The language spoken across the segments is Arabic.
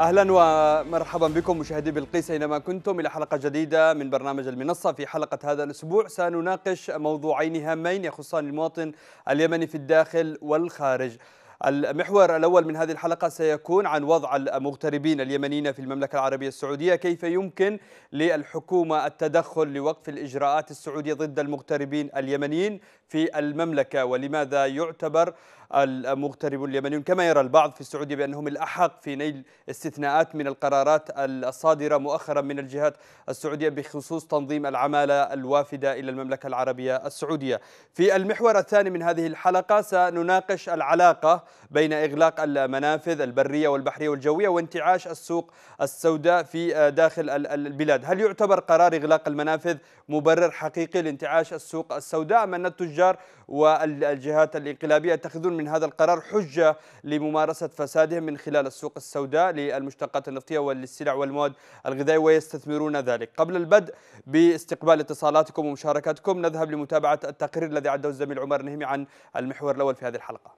أهلا ومرحبا بكم مشاهدي بلقيس أينما كنتم إلى حلقة جديدة من برنامج المنصة في حلقة هذا الأسبوع. سنناقش موضوعين هامين يخصان المواطن اليمني في الداخل والخارج. المحور الأول من هذه الحلقة سيكون عن وضع المغتربين اليمنيين في المملكة العربية السعودية. كيف يمكن للحكومة التدخل لوقف الإجراءات السعودية ضد المغتربين اليمنيين؟ في المملكة ولماذا يعتبر المغترب اليمنيون كما يرى البعض في السعودية بأنهم الأحق في نيل استثناءات من القرارات الصادرة مؤخرا من الجهات السعودية بخصوص تنظيم العمالة الوافدة إلى المملكة العربية السعودية. في المحور الثاني من هذه الحلقة سنناقش العلاقة بين إغلاق المنافذ البرية والبحرية والجوية وانتعاش السوق السوداء في داخل البلاد. هل يعتبر قرار إغلاق المنافذ مبرر حقيقي لانتعاش السوق السوداء. أم أن التجار والجهات الانقلابية يتخذون من هذا القرار حجة لممارسة فسادهم من خلال السوق السوداء للمشتقات النفطية والسلع والمواد الغذائية ويستثمرون ذلك. قبل البدء باستقبال اتصالاتكم ومشاركاتكم نذهب لمتابعة التقرير الذي عده الزميل عمر نهمي عن المحور الأول في هذه الحلقة.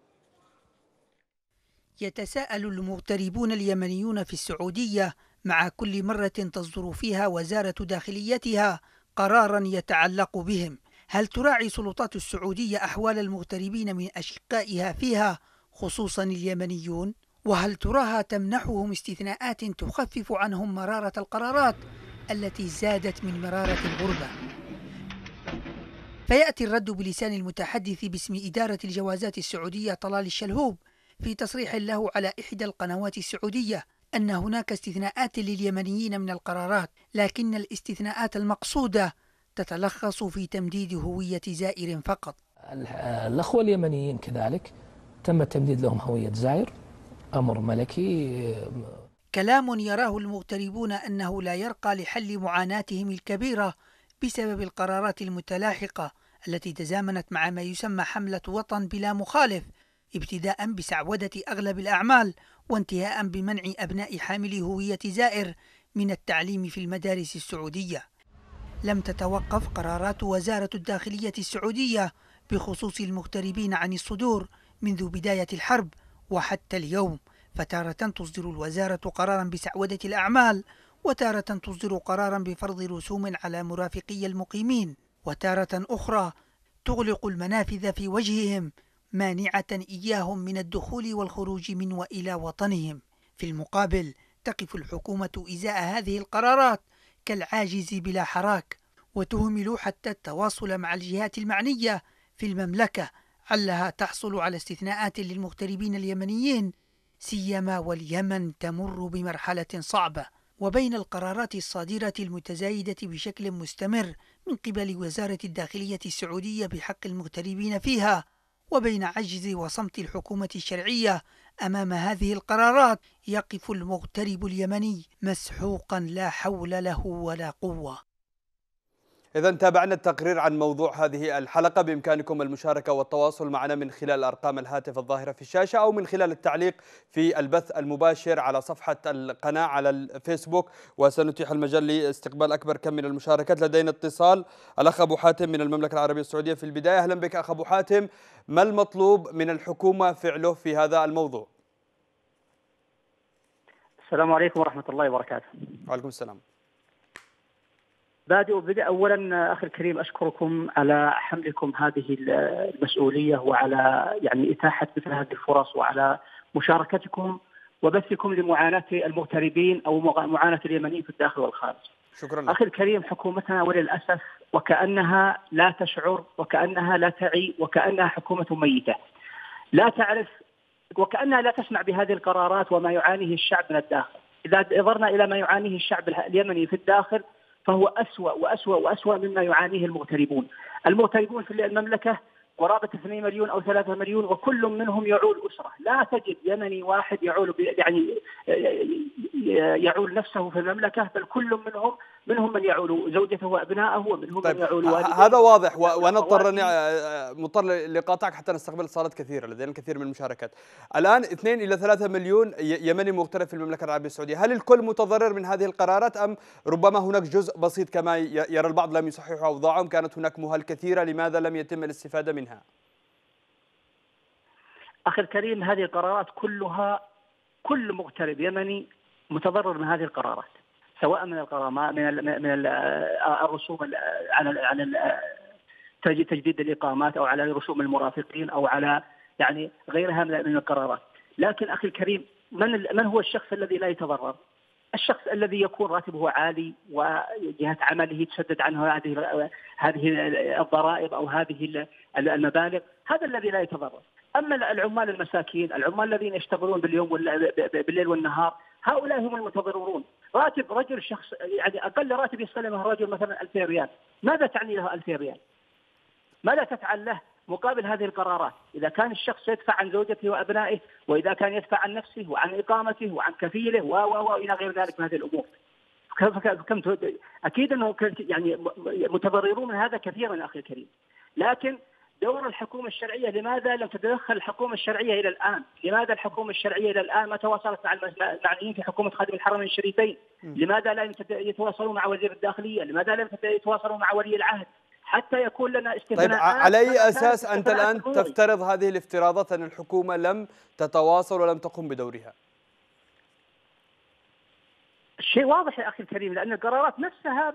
يتساءل المغتربون اليمنيون في السعودية مع كل مرة تصدر فيها وزارة داخليتها قرارا يتعلق بهم هل تراعي سلطات السعودية أحوال المغتربين من أشقائها فيها خصوصا اليمنيون؟ وهل تراها تمنحهم استثناءات تخفف عنهم مرارة القرارات التي زادت من مرارة الغربة؟ فيأتي الرد بلسان المتحدث باسم إدارة الجوازات السعودية طلال الشلهوب في تصريح له على إحدى القنوات السعودية أن هناك استثناءات لليمنيين من القرارات لكن الاستثناءات المقصودة تتلخص في تمديد هوية زائر فقط. الأخوة اليمنيين كذلك تم التمديد لهم هوية زائر أمر ملكي. كلام يراه المغتربون أنه لا يرقى لحل معاناتهم الكبيرة بسبب القرارات المتلاحقة التي تزامنت مع ما يسمى حملة وطن بلا مخالف ابتداء بسعودة أغلب الأعمال وانتهاء بمنع أبناء حاملي هوية زائر من التعليم في المدارس السعودية. لم تتوقف قرارات وزارة الداخلية السعودية بخصوص المغتربين عن الصدور منذ بداية الحرب وحتى اليوم. فتارة تصدر الوزارة قرارا بسعودة الأعمال وتارة تصدر قرارا بفرض رسوم على مرافقي المقيمين وتارة أخرى تغلق المنافذ في وجههم مانعة إياهم من الدخول والخروج من وإلى وطنهم. في المقابل تقف الحكومة إزاء هذه القرارات كالعاجز بلا حراك وتهمل حتى التواصل مع الجهات المعنية في المملكة علها تحصل على استثناءات للمغتربين اليمنيين سيما واليمن تمر بمرحلة صعبة. وبين القرارات الصادرة المتزايدة بشكل مستمر من قبل وزارة الداخلية السعودية بحق المغتربين فيها وبين عجز وصمت الحكومة الشرعية أمام هذه القرارات يقف المغترب اليمني مسحوقا لا حول له ولا قوة. إذا تابعنا التقرير عن موضوع هذه الحلقة بإمكانكم المشاركة والتواصل معنا من خلال أرقام الهاتف الظاهرة في الشاشة أو من خلال التعليق في البث المباشر على صفحة القناة على الفيسبوك. وسنتيح المجال لاستقبال أكبر كم من المشاركات. لدينا اتصال الأخ أبو حاتم من المملكة العربية السعودية في البداية. أهلا بك أخ أبو حاتم ما المطلوب من الحكومة فعله في هذا الموضوع؟ السلام عليكم ورحمة الله وبركاته. وعليكم السلام. بادئ بدء اولا أخي الكريم أشكركم على حملكم هذه المسؤولية وعلى يعني إتاحة مثل هذه الفرص وعلى مشاركتكم وبثكم لمعاناة المغتربين أو معاناة اليمنيين في الداخل والخارج. شكرا لك. أخي الكريم حكومتنا وللأسف وكأنها لا تشعر وكأنها لا تعي وكأنها حكومة ميتة. لا تعرف وكأنها لا تسمع بهذه القرارات وما يعانيه الشعب من الداخل. إذا نظرنا إلى ما يعانيه الشعب اليمني في الداخل فهو أسوأ وأسوأ وأسوأ مما يعانيه المغتربون. المغتربون في المملكة قرابة 2 مليون أو 3 مليون وكل منهم يعول أسرة. لا تجد يمني واحد يعول يعني يعول نفسه في المملكة بل كل منهم منهم من يعول زوجته وأبنائه ومنهم طيب من يعول هذا واضح ونضطر مضطر لقاطعك حتى نستقبل اتصالات كثيرة لدينا الكثير من المشاركات. الآن 2 إلى 3 مليون يمني مغترب في المملكة العربية السعودية، هل الكل متضرر من هذه القرارات أم ربما هناك جزء بسيط كما يرى البعض لم يصححوا أوضاعهم، كانت هناك مهل كثيرة لماذا لم يتم الاستفادة منها؟ أخي الكريم هذه القرارات كلها كل مغترب يمني متضرر من هذه القرارات. سواء من الغرامات من من ال الرسوم على على تجديد الإقامات أو على رسوم المرافقين أو على يعني غيرها من القرارات، لكن أخي الكريم من من هو الشخص الذي لا يتضرر؟ الشخص الذي يكون راتبه عالي وجهة عمله تسدد عنه هذه هذه الضرائب أو هذه المبالغ، هذا الذي لا يتضرر. أما العمال المساكين، العمال الذين يشتغلون باليوم بالليل والنهار، هؤلاء هم المتضررون، راتب رجل شخص يعني أقل راتب يستلمه الرجل مثلا 2000 ريال، ماذا تعني له 2000 ريال؟ ماذا تفعل له مقابل هذه القرارات؟ إذا كان الشخص يدفع عن زوجته وأبنائه وإذا كان يدفع عن نفسه وعن إقامته وعن كفيله و و وإلى غير ذلك من هذه الأمور. كم أكيد أنه يعني متضررون من هذا كثيرا أخي الكريم. لكن دور الحكومة الشرعية لماذا لم تتدخل الحكومة الشرعية إلى الآن؟ لماذا الحكومة الشرعية إلى الآن ما تواصلت مع المعنيين في حكومة خادم الحرمين الشريفين؟ لماذا لا يتواصلون مع وزير الداخلية؟ لماذا لم يتواصلوا مع ولي العهد؟ حتى يكون لنا استثناء طيب على أي أساس أنت الآن تفترض هذه الافتراضات أن الحكومة لم تتواصل ولم تقم بدورها؟ شيء واضح يا أخي الكريم لأن القرارات نفسها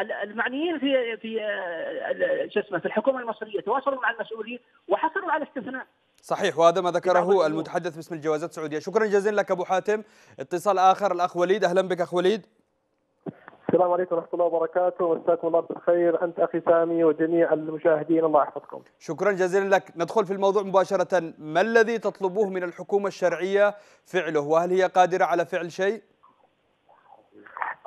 المعنيين في في شو اسمه في الحكومة المصرية تواصلوا مع المسؤولين وحصلوا على استثناء. صحيح وهذا ما ذكره المتحدث باسم الجوازات السعودية. شكرا جزيلا لك أبو حاتم. اتصال آخر الأخ وليد. أهلا بك أخ وليد. السلام عليكم ورحمة الله وبركاته. مساكم الله بالخير. أنت أخي سامي وجميع المشاهدين. الله يحفظكم. شكرا جزيلا لك. ندخل في الموضوع مباشرة. ما الذي تطلبوه من الحكومة الشرعية فعله؟ وهل هي قادرة على فعل شيء؟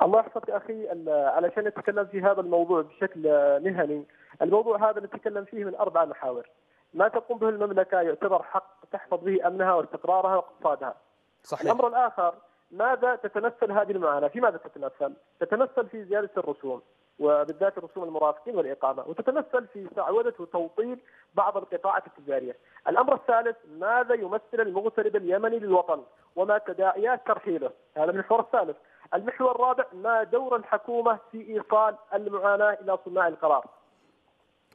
الله يحفظك أخي علشان نتكلم في هذا الموضوع بشكل مهني الموضوع هذا نتكلم فيه من أربع محاور ما تقوم به المملكة يعتبر حق تحفظ به أمنها واستقرارها واقتصادها صحيح. الأمر الآخر ماذا تتمثل هذه المعاناة؟ في ماذا تتمثل؟ تتمثل في زيادة الرسوم وبالذات رسوم المرافقين والإقامة، وتتمثل في سعودة وتوطيد بعض القطاعات التجارية. الأمر الثالث ماذا يمثل المغترب اليمني للوطن؟ وما تداعيات ترحيله؟ هذا المحور الثالث. المحور الرابع ما دور الحكومة في ايصال المعاناة إلى صناع القرار.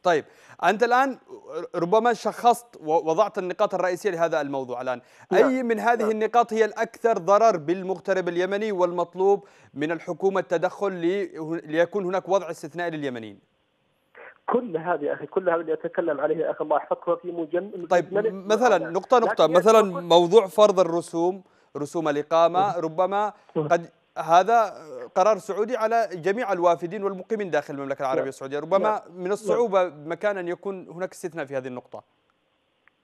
طيب أنت الآن ربما شخصت ووضعت النقاط الرئيسية لهذا الموضوع الآن نعم. أي من هذه نعم. النقاط هي الأكثر ضرر بالمغترب اليمني والمطلوب من الحكومة التدخل ليكون هناك وضع استثنائي لليمنيين كل هذه أخي كل هذا اللي أتكلم عليه يا أخي الله يحفظك في مجمل طيب مثلا نقطة نقطة مثلا موضوع فرض الرسوم رسوم الإقامة ربما قد هذا قرار سعودي على جميع الوافدين والمقيمين داخل المملكة العربية نعم. السعودية، ربما. من الصعوبة مكان أن يكون هناك استثناء في هذه النقطة.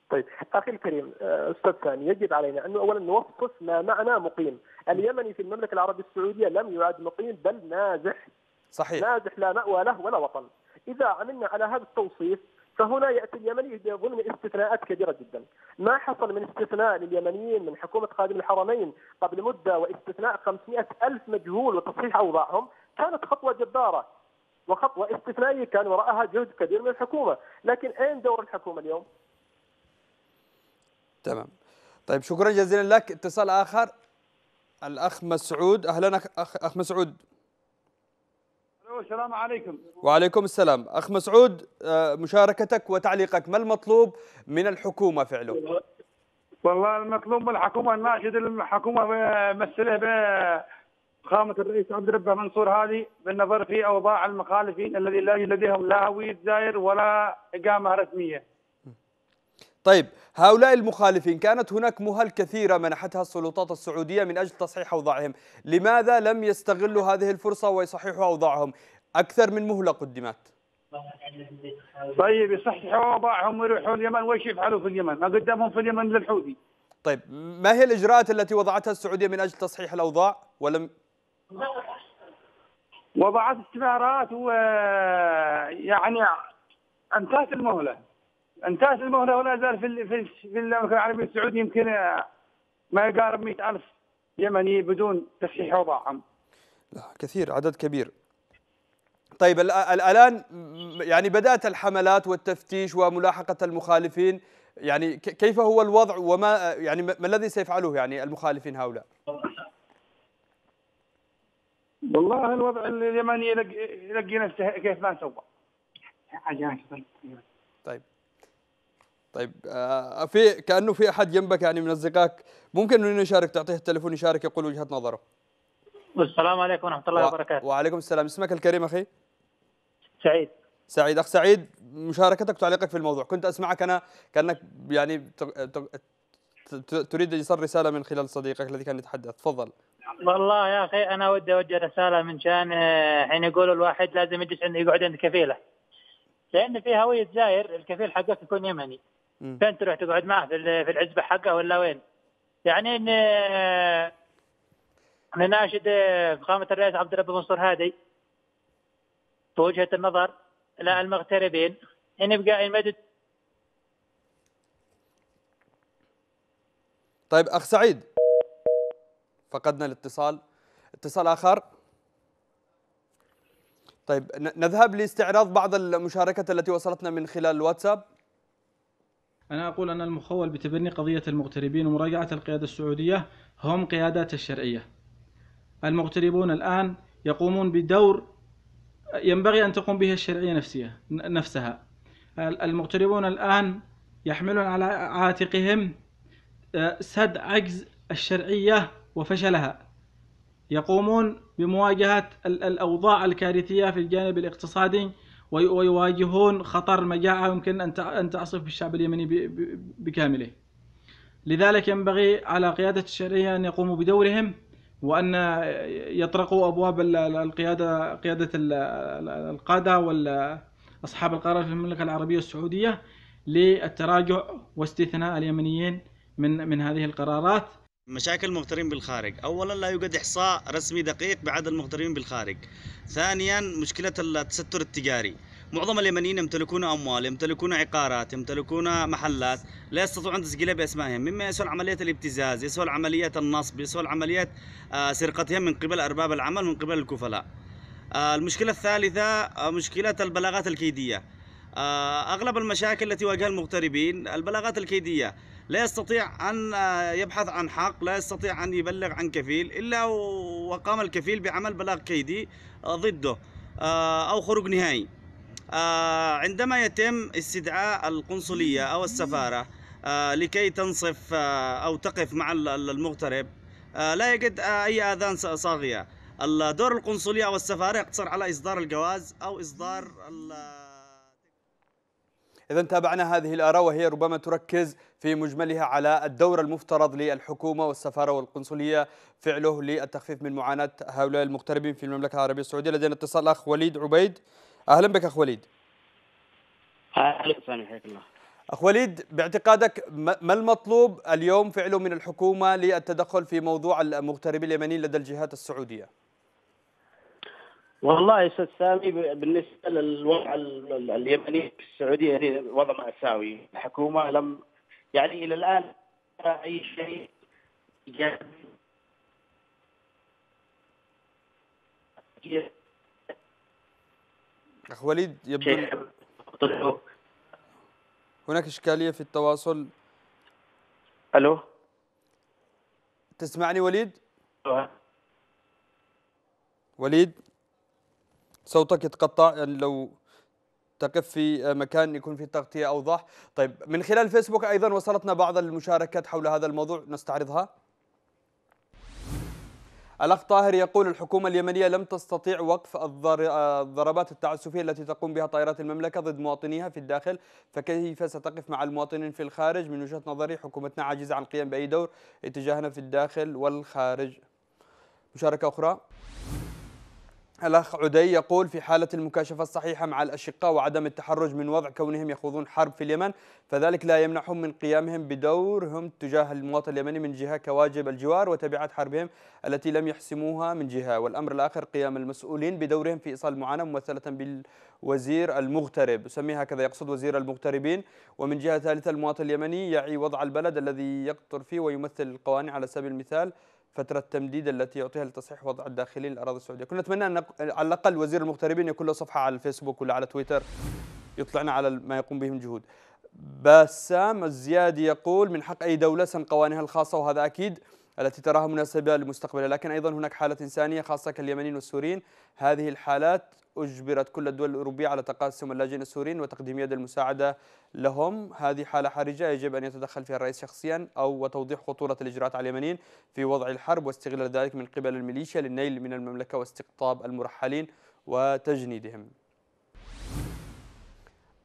طيب أخي الكريم آه، أستاذ ثاني يجب علينا انه اولا نوصف ما معنى مقيم، اليمني في المملكة العربية السعودية لم يعد مقيم بل نازح. صحيح. نازح لا مأوى له ولا وطن. إذا عملنا على هذا التوصيف فهنا يأتي اليمني ضمن استثناءات كبيرة جدا. ما حصل من استثناء لليمنيين من حكومة خادم الحرمين قبل مدة واستثناء 500 ألف مجهول وتصحيح أوضاعهم كانت خطوة جبارة وخطوه استثنائيه كان وراءها جهد كبير من الحكومة، لكن أين دور الحكومة اليوم؟ تمام. طيب شكرا جزيلا لك، اتصال آخر الأخ مسعود أهلا أخ مسعود السلام عليكم. وعليكم السلام. أخ مسعود آه، مشاركتك وتعليقك ما المطلوب من الحكومة فعله؟ والله المطلوب من الحكومة الناشد الحكومة مسله بخامة الرئيس عبد الرب منصور هذه بالنظر في أوضاع المخالفين الذي لا لديهم لا هوية زائر ولا إقامة رسمية. طيب هؤلاء المخالفين كانت هناك مهل كثيرة منحتها السلطات السعودية من أجل تصحيح أوضاعهم. لماذا لم يستغلوا هذه الفرصة ويصححوا أوضاعهم؟ أكثر من مهلة قدمت. طيب يصححوا أوضاعهم ويروحوا اليمن. وإيش يفعلوا في اليمن؟ ما قدامهم في اليمن للحوثي طيب ما هي الإجراءات التي وضعتها السعودية من أجل تصحيح الأوضاع؟ ولم وضعت استمارات ويعني أنتهت المهلة. انتهت المهله ولا زال في في في المملكه العربية السعودية يمكن ما يقارب 100000 يمني بدون تصحيح اوضاعهم. لا كثير عدد كبير. طيب الآن يعني بدأت الحملات والتفتيش وملاحقة المخالفين يعني كيف هو الوضع وما يعني ما الذي سيفعله يعني المخالفين هؤلاء؟ والله الوضع اليمني يلقي نفسه كيف ما سوى. طيب آه، في كأنه في أحد جنبك يعني من اصدقائك ممكن إنه يشارك تعطيه التليفون يشارك يقول وجهة نظره. والسلام عليكم ورحمة الله وبركاته. وعليكم السلام اسمك الكريم أخي؟ سعيد. سعيد. أخ سعيد مشاركتك وتعليقك في الموضوع. كنت أسمعك أنا كأنك يعني ت- ت- ت- تريد إيصال رسالة من خلال صديقك الذي كان يتحدث. تفضل. والله يا أخي أنا ودي أوجه رسالة من شأن حين يقولوا الواحد لازم يجلس عند يقعد عند كفيلة. لأن في هوية زاير الكفيل حقك يكون يمني. فين تروح تقعد معه في في العزبة حقه ولا وين؟ يعني إن آه، نناشد آه، فخامة الرئيس عبد الرب منصور هادي بوجهة النظر إلى المغتربين إن يبقى يمدد طيب أخ سعيد فقدنا الاتصال. اتصال آخر. طيب نذهب لاستعراض بعض المشاركات التي وصلتنا من خلال الواتساب. أنا أقول أن المخول بتبني قضية المغتربين ومراجعة القيادة السعودية هم قيادات الشرعية. المغتربون الآن يقومون بدور ينبغي أن تقوم به الشرعية نفسها. نفسها المغتربون الآن يحملون على عاتقهم آه، سد عجز الشرعية وفشلها. يقومون بمواجهة ال- الأوضاع الكارثية في الجانب الاقتصادي ويواجهون خطر مجاعة يمكن أن تع- أن تعصف بالشعب اليمني بكامله. لذلك ينبغي على قيادة الشرعية أن يقوموا بدورهم وأن يطرقوا أبواب ال- ال- القيادة قيادة ال- ال- القادة وأصحاب القرار في المملكة العربية السعودية للتراجع واستثناء اليمنيين من من هذه القرارات. مشاكل المغتربين بالخارج. اولا لا يوجد إحصاء رسمي دقيق بعدد المغتربين بالخارج. ثانيا مشكلة التستر التجاري. معظم اليمنيين يمتلكون أموال يمتلكون عقارات يمتلكون محلات لا يستطيعون تسجيلها بأسمائهم. مما يسهل عملية الابتزاز يسهل عملية النصب يسهل عملية آه، سرقتهم من قبل أرباب العمل من قبل الكفلاء. آه، المشكلة الثالثة آه، مشكلة البلاغات الكيدية. أغلب المشاكل التي واجهها المغتربين البلاغات الكيدية. لا يستطيع أن آه، يبحث عن حق لا يستطيع أن يبلغ عن كفيل إلا و- وقام الكفيل بعمل بلاغ كيدي آه، ضده آه، أو خروج نهائي. عندما يتم استدعاء القنصلية أو السفارة آه، لكي تنصف أو تقف مع ال- ال- المغترب لا يجد آه، أي آذان ص- صاغية. الدور القنصلية أو السفارة يقتصر على إصدار الجواز أو إصدار ال- إذا تابعنا هذه الآراء وهي ربما تركز في مجملها على الدور المفترض للحكومة والسفارة والقنصلية فعله للتخفيف من معاناة هؤلاء المغتربين في المملكة العربية السعودية. لدينا اتصال أخ وليد عبيد. أهلا بك أخ وليد. أهلا وسهلا حياك الله. أخ وليد باعتقادك ما ما المطلوب اليوم فعله من الحكومة للتدخل في موضوع المغتربين اليمنيين لدى الجهات السعودية؟ والله يا أستاذ سامي بالنسبة للوضع ال- ال- اليمني في السعودية يعني وضع ماساوي الحكومة لم يعني إلى الآن لا أي شيء ايجابي أخ وليد يبدو هناك إشكالية في التواصل. ألو؟ تسمعني وليد؟ وليد؟ صوتك يتقطع يعني لو تقف في مكان يكون فيه تغطية أوضح. طيب من خلال فيسبوك أيضا وصلتنا بعض المشاركات حول هذا الموضوع نستعرضها. الأخ طاهر يقول الحكومة اليمنية لم تستطيع وقف الضر- الضربات التعسفية التي تقوم بها طائرات المملكة ضد مواطنيها في الداخل. فكيف ستقف مع المواطنين في الخارج؟ من وجهة نظري حكومتنا عاجزة عن القيام بأي دور اتجاهنا في الداخل والخارج. مشاركة أخرى. الأخ عدي يقول في حالة المكاشفة الصحيحة مع الأشقاء وعدم التحرج من وضع كونهم يخوضون حرب في اليمن فذلك لا يمنعهم من قيامهم بدورهم تجاه المواطن اليمني من جهة كواجب الجوار وتبعات حربهم التي لم يحسموها من جهة. والأمر الآخر قيام المسؤولين بدورهم في إيصال المعاناة ممثلة بالوزير المغترب. يسميه هكذا يقصد وزير المغتربين. ومن جهة ثالثة المواطن اليمني يعي وضع البلد الذي يقطر فيه ويمثل القوانين على سبيل المثال فترة التمديد التي يعطيها لتصحيح وضع الداخلين الأراضي السعودية. كنا نتمنى أن على الأقل وزير المغتربين يكون له صفحة على الفيسبوك ولا على تويتر يطلعنا على ما يقوم به من جهود. بسام الزيادي يقول من حق أي دولة سن قوانينها الخاصة وهذا أكيد التي تراها مناسبة لمستقبلها لكن أيضا هناك حالة إنسانية خاصة كاليمنيين والسوريين. هذه الحالات أجبرت كل الدول الأوروبية على تقاسم اللاجئين السوريين وتقديم يد المساعدة لهم. هذه حالة حرجة يجب أن يتدخل فيها الرئيس شخصيا أو وتوضيح خطورة الإجراءات على اليمنيين في وضع الحرب واستغلال ذلك من قبل الميليشيا للنيل من المملكة واستقطاب المرحلين وتجنيدهم.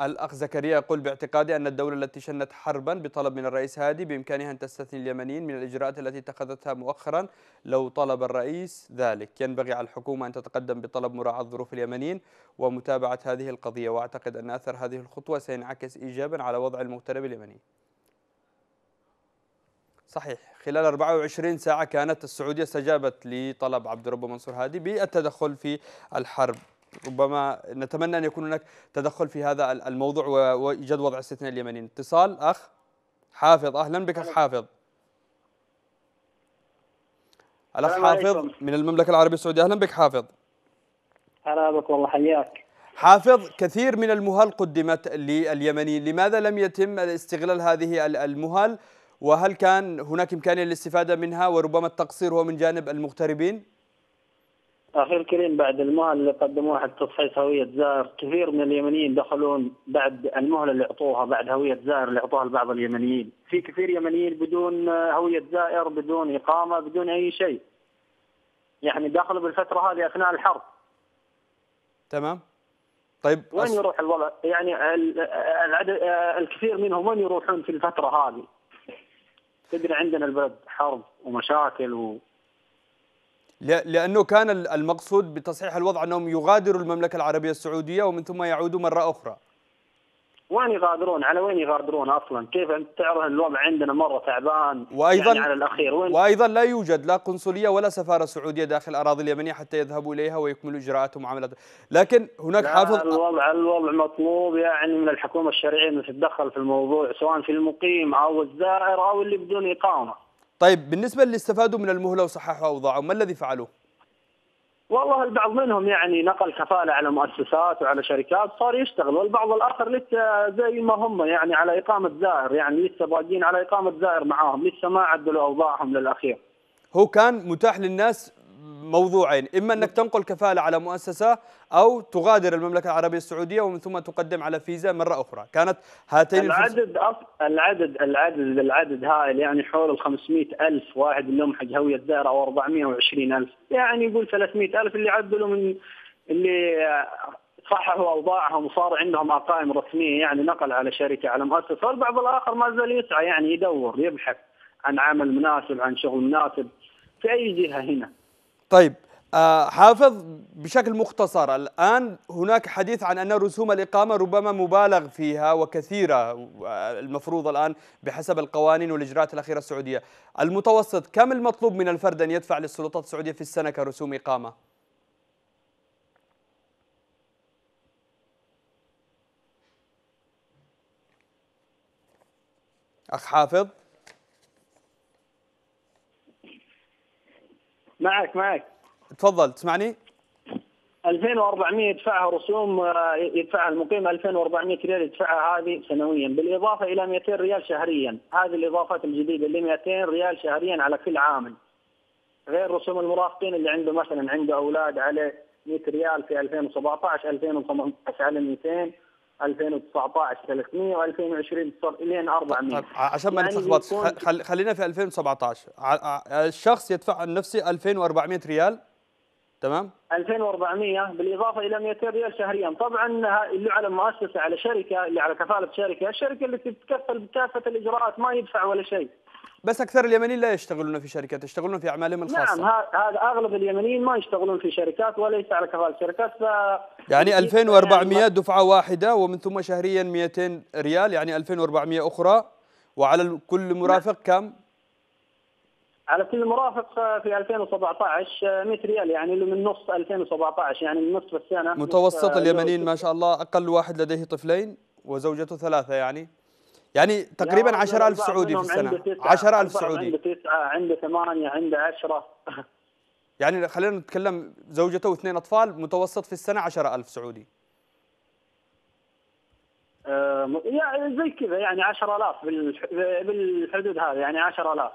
الأخ زكريا يقول باعتقادي أن الدولة التي شنت حربا بطلب من الرئيس هادي بإمكانها أن تستثني اليمنيين من الإجراءات التي اتخذتها مؤخرا لو طلب الرئيس ذلك. ينبغي على الحكومة أن تتقدم بطلب مراعاة ظروف اليمنيين ومتابعة هذه القضية وأعتقد أن أثر هذه الخطوة سينعكس إيجابا على وضع المغترب اليمني. صحيح خلال 24 ساعة كانت السعودية استجابت لطلب عبد الرب منصور هادي بالتدخل في الحرب. ربما نتمنى أن يكون هناك تدخل في هذا الموضوع وإيجاد وضع استثناء اليمني اتصال أخ. حافظ أهلا بك أخ حافظ. الأخ حافظ من المملكة العربية السعودية. أهلا بك حافظ. هلا بك والله حياك. حافظ كثير من المهل قدمت لليمنيين. لماذا لم يتم استغلال هذه المهل؟ وهل كان هناك إمكانية للاستفادة منها؟ وربما التقصير هو من جانب المغتربين؟ أخي الكريم بعد المهله اللي قدموها حق تصحيح هوية زائر كثير من اليمنيين دخلون بعد المهلة اللي أعطوها بعد هوية زائر اللي أعطوها لبعض اليمنيين، في كثير يمنيين بدون هوية زائر بدون إقامة بدون أي شيء. يعني دخلوا بالفترة هذه أثناء الحرب. تمام. طيب وين يروح الوضع؟ يعني العدد الكثير منهم وين يروحون في الفترة هذه؟ تدري عندنا البلد حرب ومشاكل و لأنه كان المقصود بتصحيح الوضع أنهم يغادروا المملكة العربية السعودية ومن ثم يعودوا مرة أخرى. وين يغادرون؟ على وين يغادرون أصلا؟ كيف أنت تعرف الوضع عندنا مرة تعبان؟ وأيضا يعني على الأخير وين؟ وأيضا لا يوجد لا قنصلية ولا سفارة سعودية داخل الاراضي اليمنية حتى يذهبوا إليها ويكملوا إجراءاتهم ومعاملاتهم لكن هناك حافظ الوضع الوضع مطلوب يعني من الحكومة الشرعية ان تتدخل في الموضوع سواء في المقيم أو الزائر أو اللي بدون إقامة. طيب بالنسبة اللي استفادوا من المهلة وصححوا أوضاعهم ما الذي فعلوه والله البعض منهم يعني نقل كفالة على مؤسسات وعلى شركات صار يشتغل والبعض الآخر لسه زي ما هم يعني على إقامة زائر يعني لسه باقيين على إقامة زائر معاهم لسه ما عدلوا أوضاعهم للأخير. هو كان متاح للناس موضوعين. إما أنك تنقل كفالة على مؤسسة أو تغادر المملكة العربية السعودية ومن ثم تقدم على فيزا مرة أخرى. كانت هاتين العدد أص... العدد العدد العدد هائل يعني حول ال 500 ألف واحد منهم حق هوية زائره أو 420 ألف. يعني يقول 300 ألف اللي عدلوا من اللي صححوا أوضاعهم وصار عندهم أقائم رسمية يعني نقل على شركة على مؤسسة. والبعض الآخر ما زال يسعى يعني يدور يبحث عن عمل مناسب عن شغل مناسب في أي جهة هنا. طيب آه حافظ بشكل مختصر الآن هناك حديث عن أن رسوم الإقامة ربما مبالغ فيها وكثيرة المفروض الآن بحسب القوانين والإجراءات الأخيرة السعودية المتوسط كم المطلوب من الفرد أن يدفع للسلطات السعودية في السنة كرسوم إقامة؟ أخ حافظ معك معك. تفضل تسمعني؟ 2400 يدفعها رسوم يدفعها المقيم 2400 ريال يدفعها هذه سنويا بالإضافة إلى 200 ريال شهريا. هذه الإضافات الجديدة اللي 200 ريال شهريا على كل عامل. غير رسوم المرافقين اللي عنده مثلا عنده أولاد عليه 100 ريال في 2017 2018 على 200 2019 300 و2020 صار الين 400 عشان ما يعني نتلخبط خل... خلينا في 2017 الشخص يدفع عن نفسه 2400 ريال؟ تمام؟ 2400 بالإضافة إلى 200 ريال شهريا. طبعا اللي على مؤسسة على شركة اللي على كفالة شركة الشركة اللي تتكفل بكافة الإجراءات ما يدفع ولا شيء. بس أكثر اليمنيين لا يشتغلون في شركات يشتغلون في أعمالهم الخاصة. نعم هذا أغلب اليمنيين ما يشتغلون في شركات وليس على كفاله شركات ف يعني 2400 دفعة واحدة ومن ثم شهريا 200 ريال يعني 2400 أخرى. وعلى كل مرافق كم؟ على كل مرافق في 2017 100 ريال يعني اللي من نص 2017 يعني من نصف السنة متوسط اليمنيين ما شاء الله أقل واحد لديه طفلين وزوجته ثلاثة يعني. يعني تقريبا 10000 سعودي في السنة. 10000 سعودي. عنده تسعة عنده ثمانية عنده عشرة. يعني خلينا نتكلم زوجته واثنين أطفال متوسط في السنة 10000 سعودي. آه يعني زي كذا يعني 10000 بالحدود هذه يعني 10000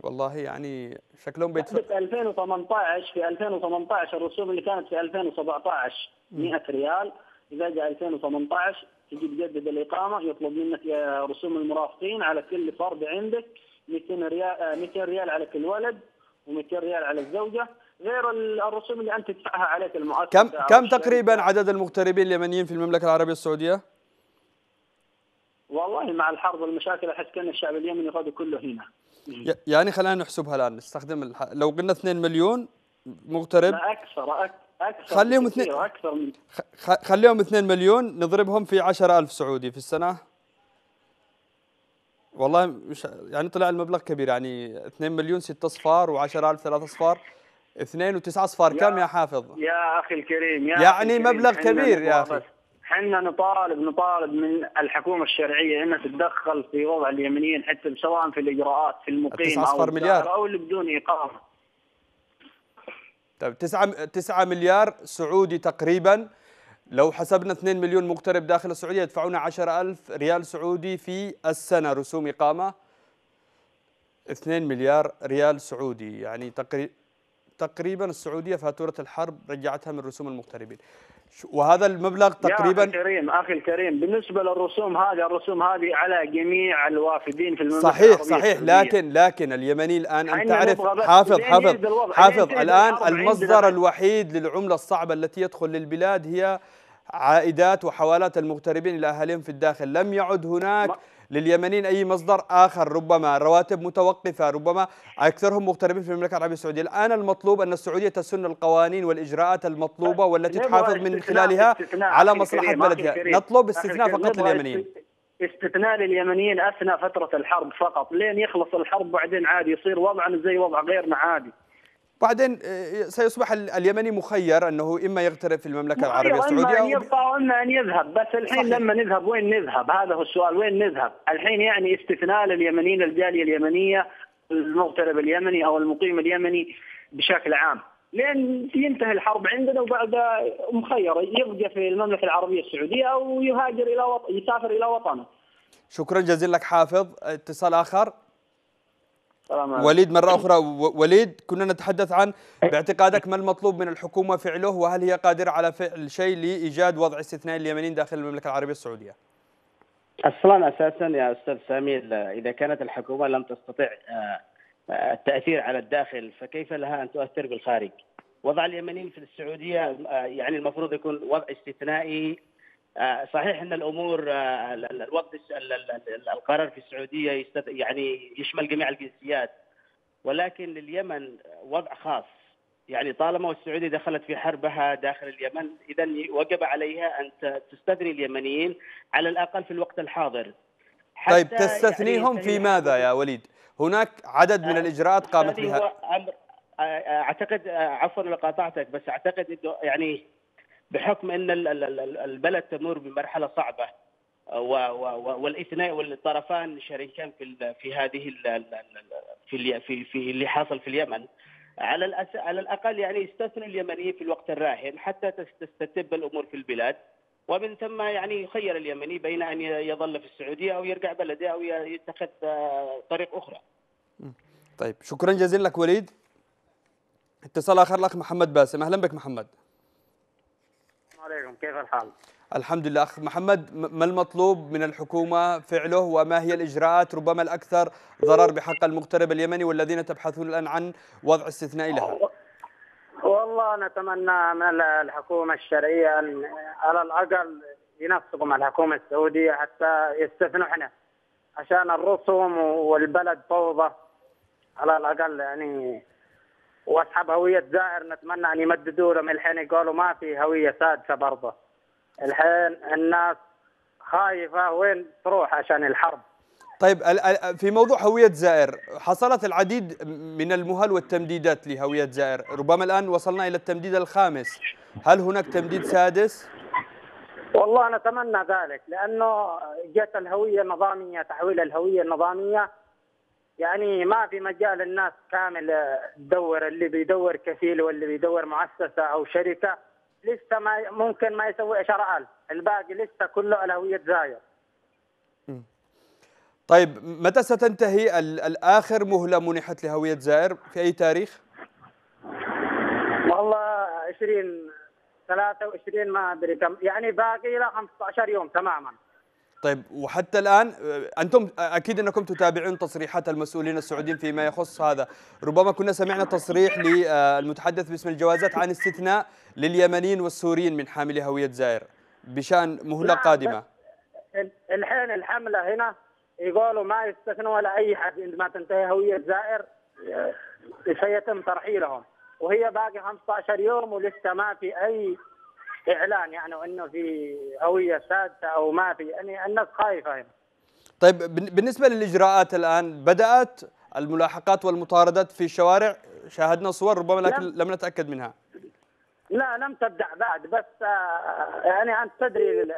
والله يعني شكلهم بيدفع في 2018 في 2018 الرسوم اللي كانت في 2017 100 ريال إذا جاء 2018 تجي تجدد الإقامة يطلب منك رسوم المرافقين على كل فرد عندك 200 ريال آه، 200 ريال على كل ولد و200 ريال على الزوجة غير ال- الرسوم اللي أنت تدفعها عليك المؤسسة كم كم. تقريبا عدد المغتربين اليمنيين في المملكة العربية السعودية؟ والله مع الحرب والمشاكل أحس كأن الشعب اليمني غادي كله هنا يعني خلينا نحسبها الآن نستخدم الح... لو قلنا 2 مليون مغترب لا أكثر أك- أكثر خليهم اثنين. أكثر من خليهم 2 مليون نضربهم في 10000 سعودي في السنة والله مش يعني طلع المبلغ كبير يعني 2 مليون 6 أصفار و10000 3 أصفار 2 و9 أصفار كم يا حافظ؟ يا أخي الكريم يا يعني الكريم، مبلغ كبير يا نطالب- أخي. حنا نطالب نطالب من الحكومة الشرعية إنها تتدخل في وضع اليمنيين حتى سواء في الإجراءات في المقيم أو مليار. أو اللي بدون إقامة طيب 9 9 مليار سعودي تقريبا. لو حسبنا 2 مليون مغترب داخل السعودية يدفعون 10000 ريال سعودي في السنة رسوم إقامة. 2 مليار ريال سعودي يعني تقريبا السعودية فاتورة الحرب رجعتها من رسوم المغتربين وهذا المبلغ يا أخي تقريبا الكريم أخي الكريم بالنسبة للرسوم هذه الرسوم هذه على جميع الوافدين في المملكة صحيح العربية صحيح. لكن لكن اليمني الآن أنت حنا تعرف حافظ حافظ حافظ الحرب المصدر. الوحيد للعملة الصعبة التي يدخل للبلاد هي عائدات وحوالات المغتربين إلى أهاليهم في الداخل لم يعد هناك لليمنيين أي مصدر آخر ربما رواتب متوقفة ربما أكثرهم مغتربين في المملكة العربية السعودية. الآن المطلوب أن السعودية تسن القوانين والإجراءات المطلوبة والتي تحافظ من خلالها استثناء على أخي بلدها. نطلب استثناء فقط لليمنيين. استثناء لليمنيين أثناء فترة الحرب فقط لين يخلص الحرب بعدين عادي يصير وضعنا زي وضع غيرنا عادي. بعدين آه، سيصبح ال- اليمني مخير أنه إما يغترب في المملكة العربية اما السعودية ان أو ب- يبقى واما أن يذهب. بس الحين صحيح. لما نذهب وين نذهب؟ هذا هو السؤال وين نذهب؟ الحين يعني استثناء لليمنيين الجالية اليمنية المغترب اليمني أو المقيم اليمني بشكل عام. لين ينتهي الحرب عندنا وبعد مخير يبقى في المملكة العربية السعودية أو يهاجر إلى وطن يسافر إلى وطنه. شكرا جزيلا لك حافظ. اتصال آخر. وليد مرة أخرى. وليد كنا نتحدث عن باعتقادك ما المطلوب من الحكومة فعله وهل هي قادرة على فعل شيء لإيجاد وضع استثنائي لليمنيين داخل المملكة العربية السعودية؟ أصلا أساسا يا أستاذ سامي إذا كانت الحكومة لم تستطع آه، التأثير على الداخل فكيف لها أن تؤثر بالخارج؟ وضع اليمنيين في السعودية آه، يعني المفروض يكون وضع استثنائي صحيح إن الأمور آه، ال- ال- الوضع الس- ال- ال- ال- القرار في السعودية. يعني يشمل جميع الجنسيات ولكن لليمن وضع خاص. يعني طالما السعودية دخلت في حربها داخل اليمن اذا وجب عليها أن تستثني اليمنيين على الأقل في الوقت الحاضر. حتى طيب تستثنيهم يعني في ماذا يا وليد؟ هناك عدد من الإجراءات قامت هذه بها؟ آه، آه، أعتقد آه، عفوا لو قاطعتك بس أعتقد إنه يعني بحكم إن ال- ال- ال- البلد تمر بمرحلة صعبة. آه، والاثنين والطرفان شريكان في في هذه في في في اللي حاصل في اليمن. على. على الأقل يعني يستثنوا اليمنيين في الوقت الراهن حتى تس- تستتب الأمور في البلاد. ومن ثم يعني يخير اليمني بين أن يظل في السعودية أو يرجع بلده أو يتخذ آه، طريق أخرى. طيب شكرا جزيلا لك وليد. اتصال آخر الأخ محمد باسم. أهلا بك محمد. عليكم كيف الحال؟ الحمد لله. أخ محمد ما المطلوب من الحكومة فعله؟ وما هي الإجراءات؟ ربما الأكثر ضرر بحق المغترب اليمني والذين تبحثون الآن عن وضع استثنائي لها. والله نتمنى من الحكومة الشرعية على الأقل ينسقوا مع الحكومة السعودية حتى يستثنوا إحنا عشان الرسوم والبلد فوضى. على الأقل يعني وأصحاب هوية زائر نتمنى أن يمددوا لهم الحين يقولوا ما في هوية سادسة برضه. الحين الناس خايفة وين تروح عشان الحرب. طيب في موضوع هوية زائر حصلت العديد من المهل والتمديدات لهوية زائر. ربما الآن وصلنا إلى التمديد الخامس. هل هناك تمديد سادس؟ والله نتمنى ذلك لأنه جت الهوية النظامية تحويل الهوية النظامية يعني ما في مجال الناس كامل تدور اللي بيدور كفيل واللي بيدور مؤسسة أو شركة لسه ما ممكن ما يسوي 10000 الباقي لسه كله على هوية زاير. طيب متى ستنتهي ال- الآخر مهلة منحت لهوية زائر في أي تاريخ؟ والله 20 23 ما أدري كم. يعني باقي له 15 يوم تماما. طيب وحتى الآن آه، أنتم أكيد أنكم تتابعون تصريحات المسؤولين السعوديين فيما يخص هذا. ربما كنا سمعنا تصريح للمتحدث باسم الجوازات عن استثناء لليمنيين والسوريين من حاملي هوية زائر بشأن مهلة لا، قادمة. ال- الحين الحملة هنا يقولوا ما يستثنوا ولا أي حد عندما تنتهي هوية زائر آه، سيتم ترحيلهم. وهي باقي 15 يوم ولسه ما في أي إعلان يعني إنه في هوية سادسة أو ما في يعني الناس خايفة هنا طيب بن- بالنسبة للإجراءات الآن بدأت الملاحقات والمطاردات في الشوارع؟ شاهدنا صور ربما لكن لم- لم نتأكد منها. لا لم تبدأ بعد بس آه، يعني أنت تدري ال-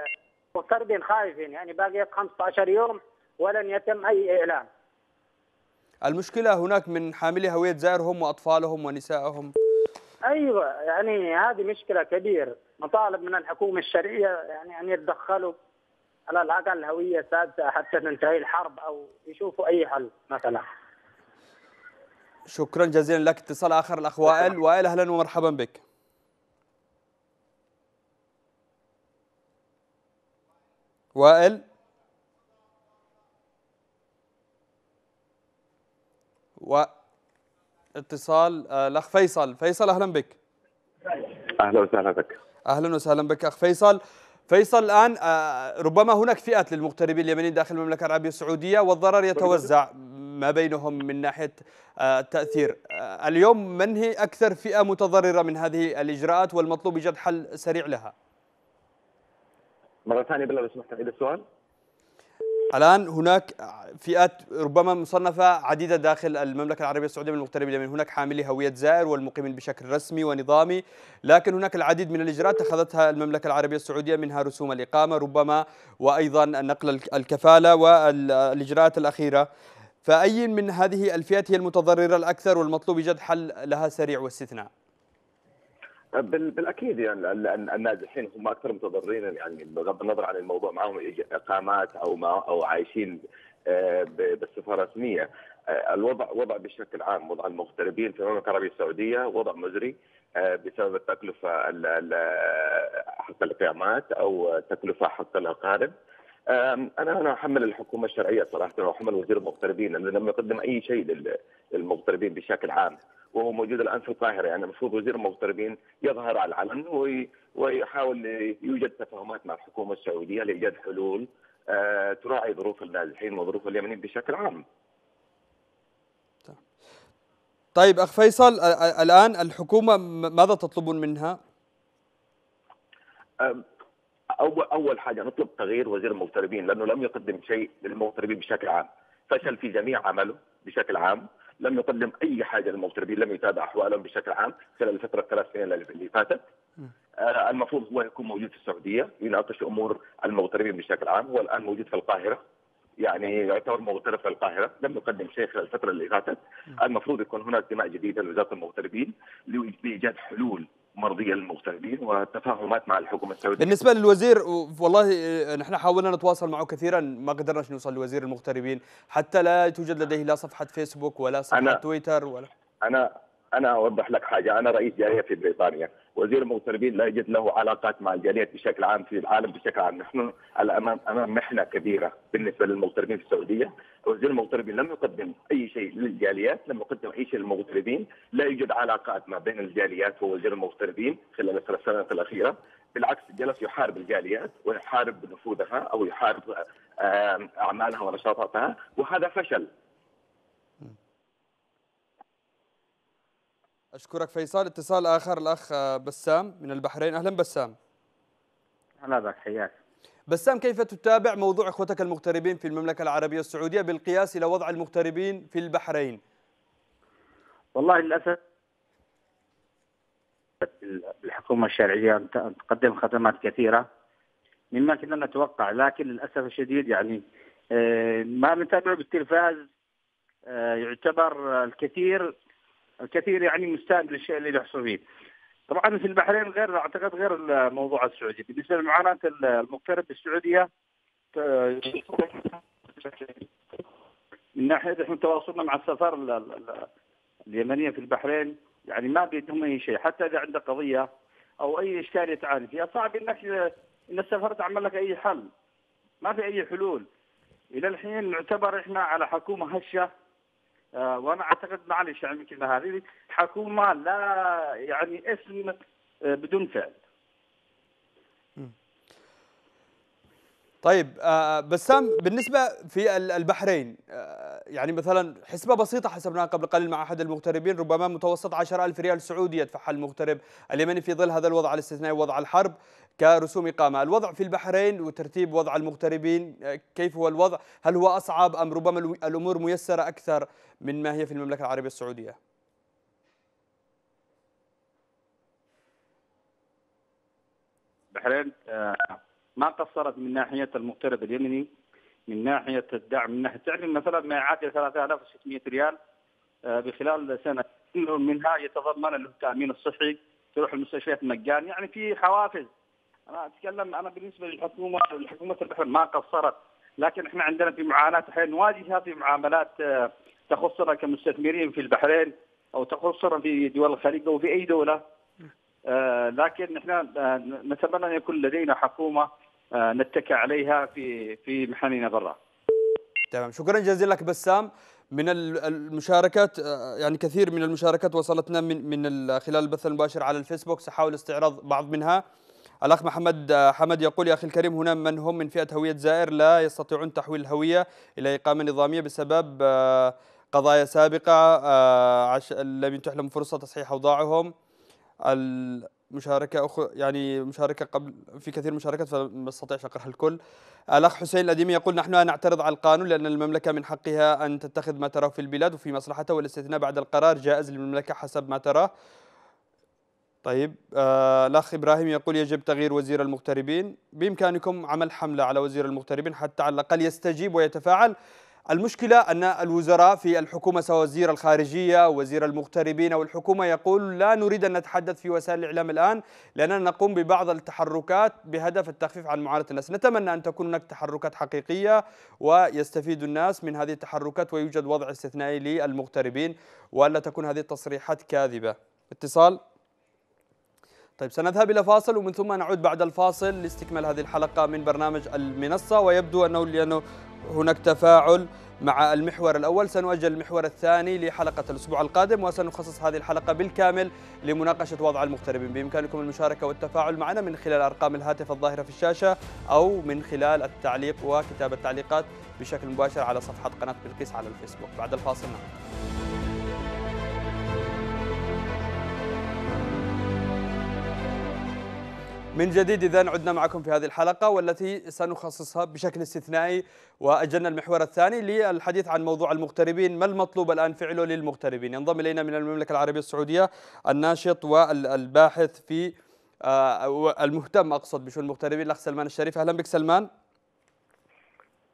المغتربين خايفين يعني باقي 15 يوم ولن يتم أي إعلان. المشكلة هناك من حاملي هوية زائر هم وأطفالهم ونسائهم. أيوه يعني هذه مشكلة كبيرة. مطالب من الحكومة الشرعية يعني أن يتدخلوا على الأقل هوية سادسة حتى تنتهي الحرب أو يشوفوا أي حل مثلا. شكرا جزيلا لك. اتصال آخر الأخ وائل. وائل أهلا ومرحبا بك. وائل. و اتصال آه، الأخ فيصل. فيصل أهلا بك. أهلا وسهلا بك. أهلا وسهلا بك أخ فيصل. فيصل الآن آه، ربما هناك فئات للمغتربين اليمنيين داخل المملكة العربية السعودية والضرر يتوزع ما بينهم من ناحية آه، التأثير. آه، اليوم من هي أكثر فئة متضررة من هذه الإجراءات والمطلوب إيجاد حل سريع لها؟ مرة ثانية بالله لو سمحت السؤال الآن هناك فئات ربما مصنفة عديدة داخل المملكة العربية السعودية من المغتربين اليمنيين هناك حاملي هوية زائر والمقيمين بشكل رسمي ونظامي لكن هناك العديد من الإجراءات اتخذتها المملكة العربية السعودية منها رسوم الإقامة ربما وأيضا نقل الك- الكفالة والإجراءات الأخيرة. فأي من هذه الفئات هي المتضررة الأكثر والمطلوب إيجاد حل لها سريع واستثناء؟ بالأكيد يعني ال- ال- النازحين هم أكثر متضررين يعني بغض النظر عن الموضوع معهم إقامات أو ما أو عايشين آه، ب- بصفه رسمية. آه، الوضع وضع بشكل عام وضع المغتربين في المملكه العربية السعودية وضع مزري آه، بسبب التكلفة ال- ال- حق الاقامات أو تكلفة حق الأقارب. أنا أنا أحمل الحكومة الشرعية صراحة وأحمل وزير المغتربين لأنه لم يقدم أي شيء لل- للمغتربين بشكل عام. وهو موجود الآن في القاهرة. يعني المفروض وزير المغتربين يظهر على العلن وي- ويحاول يوجد تفاهمات مع الحكومة السعودية لإيجاد حلول آه، تراعي ظروف النازحين وظروف اليمنيين بشكل عام. طيب أخ فيصل ال- ال- الآن الحكومة ماذا تطلبون منها؟ اول أول حاجة نطلب تغيير وزير المغتربين لأنه لم يقدم شيء للمغتربين بشكل عام، فشل في جميع عمله بشكل عام، لم يقدم أي حاجة للمغتربين، لم يتابع احوالهم بشكل عام خلال الفترة الثلاث سنين اللي فاتت. آه، المفروض هو يكون موجود في السعودية يناقش أمور المغتربين بشكل عام، هو الآن موجود في القاهرة. يعني يعتبر مغترب في القاهرة، لم يقدم شيء خلال الفترة اللي فاتت. المفروض يكون هناك اجتماع جديد لوزارة المغتربين لإيجاد حلول مرضية للمغتربين وتفاهمات مع الحكومة السعودية. بالنسبة للوزير والله آه، نحن حاولنا نتواصل معه كثيرا. ما قدرناش نوصل لوزير المغتربين. حتى لا توجد لديه لا صفحة فيسبوك ولا صفحة أنا- تويتر ولا أنا أنا أوضح لك حاجة. أنا رئيس جاليه في بريطانيا. وزير المغتربين لا يوجد له علاقات مع الجاليات بشكل عام في العالم بشكل عام. نحن على أمام امام محنة كبيرة بالنسبة للمغتربين في السعودية. وزير المغتربين لم يقدم أي شيء للجاليات لم يقدم أي شيء للمغتربين. لا يوجد علاقات ما بين الجاليات ووزير المغتربين خلال الثلاث سنوات الأخيرة. بالعكس جلس يحارب الجاليات ويحارب نفوذها أو يحارب أعمالها ونشاطاتها. وهذا فشل. أشكرك فيصل. اتصال آخر الأخ آه، بسام من البحرين. أهلا بسام. هلا بك حياك. بسام كيف تتابع موضوع إخوتك المغتربين في المملكة العربية السعودية بالقياس إلى وضع المغتربين في البحرين؟ والله للأسف الحكومة الشرعية تقدم خدمات كثيرة مما كنا نتوقع لكن للأسف الشديد يعني آه، ما بنتابعه بالتلفاز آه، يعتبر الكثير الكثير يعني مستاء بالشيء اللي يحصل فيه. طبعا في البحرين غير أعتقد غير الموضوع السعودي، بالنسبة لمعاناه المغترب بالسعوديه من ناحية إحنا تواصلنا مع السفاره ال- ال- ال- اليمنية في البحرين يعني ما بيدهم أي شيء. حتى إذا عندك قضية أو أي إشكال يتعاني فيها صعب إنك إن السفاره تعمل لك أي حل. ما في أي حلول. إلى الحين نعتبر إحنا على حكومة هشة. وأنا أعتقد معلش يعني الكلمة هذه حكومه لا يعني اسم آه، بدون فعل. طيب آه، بسام بالنسبة في ال- البحرين آه، يعني مثلا حسبة بسيطة حسبناها قبل قليل مع أحد المغتربين ربما متوسط 10000 ريال سعودي يدفعها المغترب اليمني في ظل هذا الوضع الاستثنائي وضع الحرب. كرسوم إقامة. الوضع في البحرين وترتيب وضع المغتربين آه، كيف هو الوضع؟ هل هو أصعب أم ربما الأمور ميسرة أكثر من ما هي في المملكة العربية السعودية؟ البحرين آه، ما قصرت من ناحية المغترب اليمني من ناحية الدعم من ناحية تعلم مثلا ما يعادل 3600 ريال آه، بخلال كل منها يتضمن له التأمين الصحي تروح المستشفيات مجاني يعني في حوافز. أنا أتكلم أنا بالنسبة للحكومة لحكومه البحرين ما قصرت لكن إحنا عندنا في معاناة أحيانا نواجهها في معاملات آه، تخصنا كمستثمرين في البحرين أو تخصنا في دول الخليج أو في أي دولة. آه، لكن إحنا آه، نتمنى أن يكون لدينا حكومة نتكى عليها في في محننا برا. تمام. شكرا جزيلا لك بسام. من ال- المشاركات يعني كثير من المشاركات وصلتنا من من ال- خلال البث المباشر على الفيسبوك سأحاول استعراض بعض منها. الأخ محمد حمد يقول يا أخي الكريم هنا من هم من فئة هوية زائر لا يستطيعون تحويل الهوية إلى إقامة نظامية بسبب قضايا سابقة آه،. لم يتح لهم فرصة تصحيح أوضاعهم المشاركة أخو يعني مشاركة قبل في كثير مشاركات فما استطيعش أقرأ الكل الأخ حسين الأديمي يقول نحن نعترض على القانون لأن المملكة من حقها أن تتخذ ما تراه في البلاد وفي مصلحتها والاستثناء بعد القرار جائز للمملكة حسب ما تراه طيب آه الأخ إبراهيم يقول يجب تغيير وزير المغتربين. بإمكانكم عمل حملة على وزير المغتربين حتى على الأقل يستجيب ويتفاعل. المشكلة أن الوزراء في الحكومة سواء وزير الخارجية وزير المغتربين أو الحكومة يقول لا نريد أن نتحدث في وسائل الإعلام الآن لأننا نقوم ببعض التحركات بهدف التخفيف عن معاناة الناس. نتمنى أن تكون هناك تحركات حقيقية ويستفيد الناس من هذه التحركات ويوجد وضع استثنائي للمغتربين وألا تكون هذه التصريحات كاذبة. اتصال؟ طيب سنذهب إلى فاصل ومن ثم نعود بعد الفاصل لاستكمال هذه الحلقة من برنامج المنصة. ويبدو أنه لأنه هناك تفاعل مع المحور الأول. سنؤجل المحور الثاني لحلقة الأسبوع القادم وسنخصص هذه الحلقة بالكامل لمناقشة وضع المغتربين. بإمكانكم المشاركة والتفاعل معنا من خلال أرقام الهاتف الظاهرة في الشاشة أو من خلال التعليق وكتابة التعليقات بشكل مباشر على صفحة قناة بلقيس على الفيسبوك. بعد الفاصل نعود. من جديد إذا عدنا معكم في هذه الحلقة والتي سنخصصها بشكل استثنائي وأجلنا المحور الثاني للحديث عن موضوع المغتربين. ما المطلوب الآن فعله للمغتربين؟ ينضم إلينا من المملكة العربية السعودية الناشط والباحث في آه، المهتم أقصد بشؤون المغتربين الأخ سلمان الشريف. أهلا بك سلمان.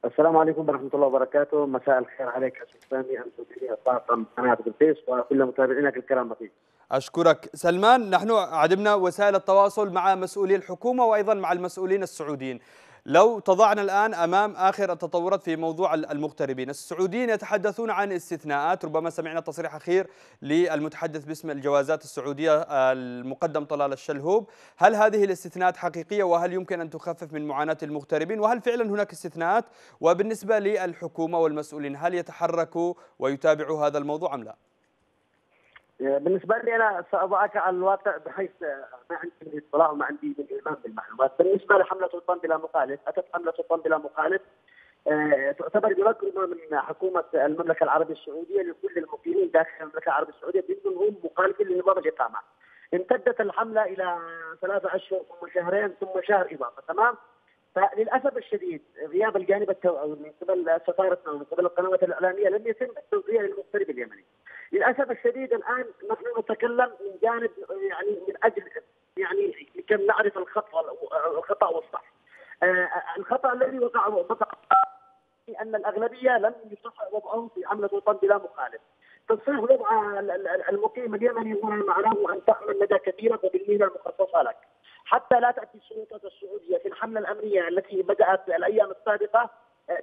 السلام عليكم ورحمة الله وبركاته، مساء الخير عليك يا سامي. أنت وجميع طاقم قناة بلقيس وكل متابعينك الكرام رفيق. أشكرك. سلمان نحن عدمنا وسائل التواصل مع مسؤولي الحكومة وأيضا مع المسؤولين السعوديين. لو تضعنا الآن أمام آخر التطورات في موضوع المغتربين السعوديين يتحدثون عن استثناءات ربما سمعنا تصريح أخير للمتحدث باسم الجوازات السعودية المقدم طلال الشلهوب. هل هذه الاستثناءات حقيقية؟ وهل يمكن أن تخفف من معاناة المغتربين؟ وهل فعلا هناك استثناءات؟ وبالنسبة للحكومة والمسؤولين هل يتحركوا ويتابعوا هذا الموضوع أم لا؟ بالنسبة لي أنا سأضعك على الواقع بحيث ما عندي من اطلاع وما عندي من إيمان بالمعلومات، بالنسبة لحملة سلطان بلا مخالف، أتت حملة سلطان بلا مخالف آه، تعتبر ملزمة من حكومة المملكة العربية السعودية لكل المقيمين داخل المملكة العربية السعودية بأنهم مخالفين لنظام الإقامة. امتدت الحملة إلى ثلاثة أشهر ثم شهرين ثم شهر إضافة، تمام؟ فللأسف الشديد غياب الجانب التوعوي من قبل سفارتنا ومن قبل القنوات الإعلامية لم يتم التوعيه للمغترب اليمني. للأسف الشديد الآن نحن نتكلم من جانب يعني من أجل يعني لكي نعرف الخطأ الخطأ والصح. آه الخطأ الذي وقع وقع أن الأغلبية لم يصح وضعه في عملة سلطان بلا مخالف. تصحيح وضع المقيم اليمني هو معناه ان تحمل مدى كبيره وبالميزه المخصصة لك. حتى لا تأتي السلطات السعودية في الحملة الأمنية التي بدأت الأيام السابقة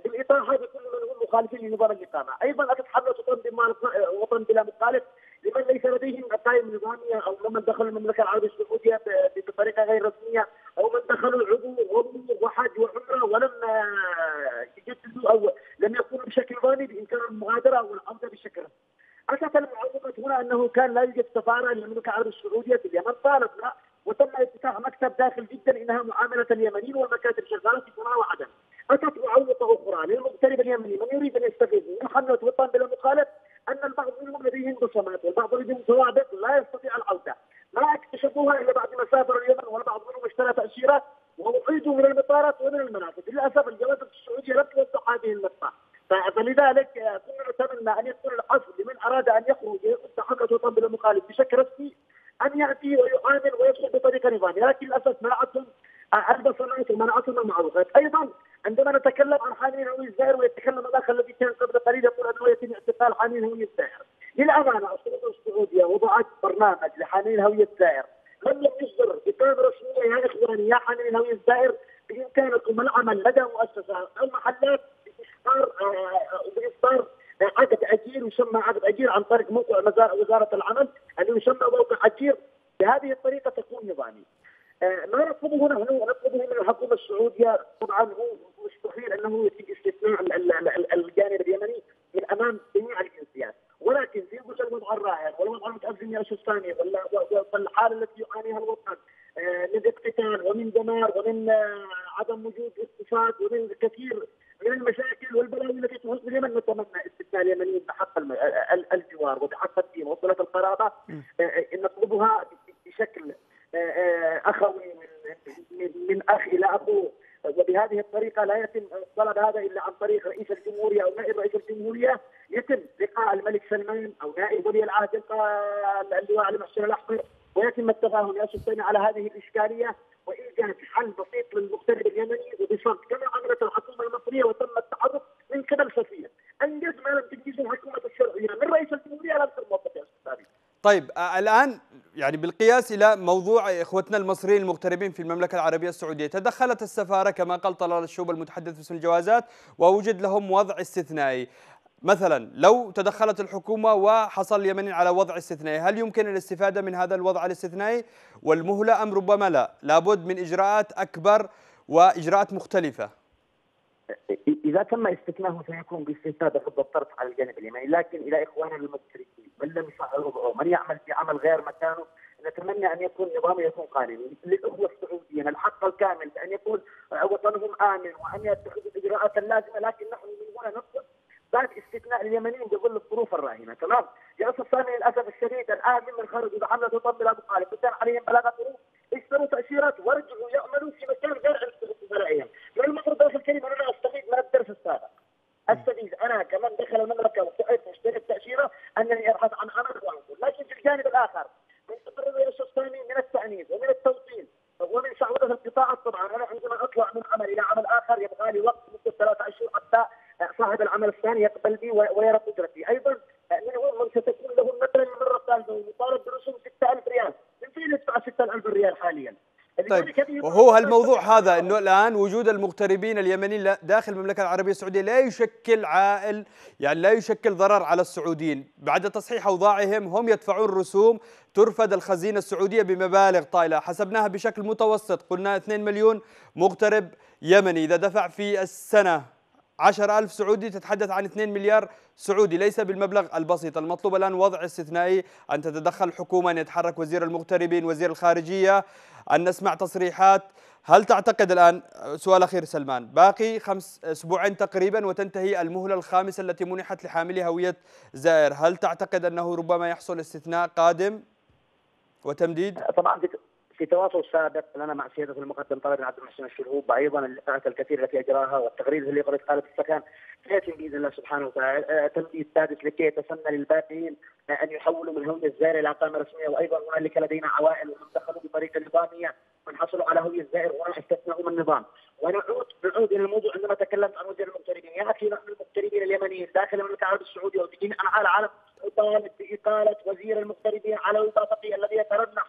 بالاطاحه بكل من هو مخالفين لنظام الإقامة، أيضا اتت حملة بما وطن بلا مخالف لمن ليس لديهم قائمه نظامية أو ممن دخلوا المملكة العربية السعودية بطريقة غير رسمية أو من دخلوا عضو عضو وحج وعمرة ولم آه، يجددوا أو لم يقوموا بشكل نظامي بامكان المغادرة والعودة بشكل رسمي. اتت المعوقات هنا أنه كان لا يوجد سفارة للمملكة العربية السعودية في اليمن طالبنا وتم افتتاح مكتب داخل جدا إنها معاملة اليمنيين والمكاتب شغالة في صنعاء وعدن. أتت معوقه أخرى للمغترب اليمني من يريد أن يستفيد من حمله وطن بلا مخالف أن البعض منهم لديهم بصمات والبعض لديهم سوابق لا يستطيع العوده. ما اكتشفوها إلا بعد ما سافر اليمن والبعض منهم اشترى تأشيرة واعيدوا من المطارات ومن المنافذ، للأسف الجوازات السعودية لم توثق هذه النقطة. فلذلك كنا نتمنى أن يكون أراد أن يخرج حمله وطن بلا مخالف بشكل رسمي أن يأتي ويعامل ويدخل بطريقة نظاميه، لكن للأسف منعتهم البصمات ومنعتهم المعروفات، أيضا عندما نتكلم عن حاملين هوية الزائر ويتكلم الاخ الذي كان قبل قليل يقول أنه يتم اعتقال حاملين هوية الزائر. للأمانة السلطه السعودية وضعت برنامج لحاملين هوية الزائر. لم يصدر اقامه رسمية يا إخواني يا حاملين هوية الزائر بإمكانكم العمل لدى مؤسسة أو محلات اجير يسمى عقد أجير عن طريق موقع وزاره العمل اللي يسمى موقع أجير. بهذه الطريقة تكون نظامي. آه، ما نطلبه هنا نطلبه من الحكومة السعودية. طبعا هو مستحيل أنه يتم استثناء ال- ال- ال- الجانب اليمني من أمام جميع الجنسيات. ولكن في جزء الوضع الراهن والوضع المتازم يا وال- والحالة التي يعانيها الوطن آه، من اقتتال ومن دمار ومن آه، عدم وجود اقتصاد ومن كثير من المشاكل والبلاوي التي تحصل اليمن نتمنى استثناء اليمنيين بحق الجوار وبحق الدين وصلة القرابة آه، آه، نطلبها بشكل آه، أخوي من أخ إلى اخوه وبهذه الطريقة لا يتم طلب هذا إلا عن طريق رئيس الجمهورية أو نائب رئيس الجمهورية. يتم لقاء الملك سلمان أو نائب ولي العهد اللواء علي محسن الأحمر. ويتم التفاهم يا سامي على هذه الإشكالية. وايجاد حل بسيط للمغترب اليمني وبصمت كما عملت الحكومة المصرية وتم التحرك من قبل سفير أنجز ما لم تنجزه الحكومة الشرعية. من رئيس الجمهورية إلى الموظف يا أستاذ طيب آه، الآن يعني بالقياس إلى موضوع إخوتنا المصريين المغتربين في المملكة العربية السعودية. تدخلت السفارة كما قال طلال الشوب المتحدث باسم الجوازات ووجد لهم وضع استثنائي. مثلا لو تدخلت الحكومة وحصل اليمنيين على وضع استثنائي هل يمكن الاستفادة من هذا الوضع الاستثنائي؟ والمهلة أم ربما لا. لابد من إجراءات أكبر وإجراءات مختلفة. إذا تم استثناءه سيكون باستفاده فضل الطرف على الجانب اليمني، لكن إلى إخواننا المغتربين من لم يفعل وضعه، من يعمل في عمل غير مكانه نتمنى أن يكون نظام يكون قانوني، للأخوة السعوديين الحق الكامل بأن يكون وطنهم آمن وأن يتخذوا الاجراءات اللازمه، لكن نحن من هنا نطلب بعد استثناء اليمنيين بظل الظروف الراهنة، تمام؟ يا أستاذ سامي للأسف الشديد الآن ممن خرجوا بحمله وطن بلا مخالف، وكان عليهم بلاغة ظروف اشتروا تأشيرات ورجعوا يعملوا في مكان غير زملائهم، من المفروض الكريم ان أنا أستفيد من الدرس السابق. أستفيد أنا كمن دخل المملكة وسعيت واشتريت التاشيره أنني أبحث عن عمل وانقل، لكن في الجانب الآخر من تقرر يا أستاذ سامي من التانيث ومن التوطين ومن شعوذه القطاعات طبعا أنا عندما اطلع من عمل إلى عمل اخر يبقى لي وقت مده ثلاثة اشهر حتى صاحب العمل بي ويرى قدرتي، أيضا منهم من ستكون له مثلا المره الثالثه ويطالب برسوم 6000 ريال، من فين يدفع 6000 ريال حاليا؟ طيب وهو هالموضوع هذا إنه الآن وجود المغتربين اليمنيين داخل المملكة العربية السعودية لا يشكل عائل يعني لا يشكل ضرر على السعوديين، بعد تصحيح أوضاعهم هم يدفعون رسوم ترفد الخزينة السعودية بمبالغ طائلة، حسبناها بشكل متوسط قلنا 2 مليون مغترب يمني. إذا دفع في السنة 10000 سعودي تتحدث عن 2 مليار سعودي ليس بالمبلغ البسيط. المطلوب الآن وضع استثنائي. أن تتدخل الحكومة أن يتحرك وزير المغتربين وزير الخارجية. أن نسمع تصريحات. هل تعتقد الآن؟ سؤال أخير سلمان. باقي خمس أسبوعين تقريبا وتنتهي المهلة الخامسة التي منحت لحاملي هوية زائر. هل تعتقد أنه ربما يحصل استثناء قادم وتمديد؟ طبعا في- تواصل سابق لنا مع سيادة المقدم طارق عبد المحسن الشلهوب وأيضا اللقاءات الكثيرة التي أجراها والتغريده اللي قالت خالد السكان سيتم بإذن الله سبحانه وتعالى. آه، تمديد سادس لكي يتسنى للباقيين أن يحولوا من هوية الزائر إلى اقامه رسمية وأيضا هنالك لدينا عوائل ومن دخلوا بطريقة نظامية من حصلوا على هوية الزائر وراح استثناء من النظام. ونعود نعود إلى الموضوع عندما تكلمت عن وزير المغتربين. يا أخي نحن المغتربين اليمنيين داخل المملكة العربية السعودية وفي جميع العالم نطالب بإقالة وزير المغتربين على وظيفته الذي يترنح